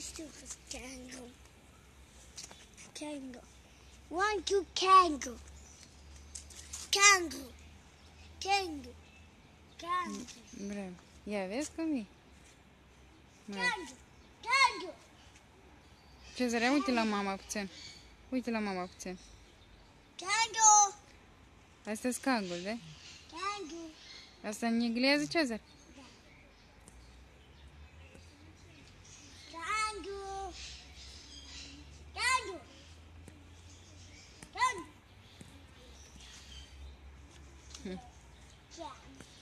știu că sunt kangaroo. Kangaroo. One, two, kangaroo. Kangaroo. Kangaroo. Kangaroo. Bravo. Ia vezi cum e? Mai. Kangaroo. Kangaroo. Cezare, uite la mama puțin. Uite la mama puțin. Kangaroo. Asta sunt cangul, da? Kangaroo. Asta în engleză, Cezar? Kangaroo. Hmm. Jam.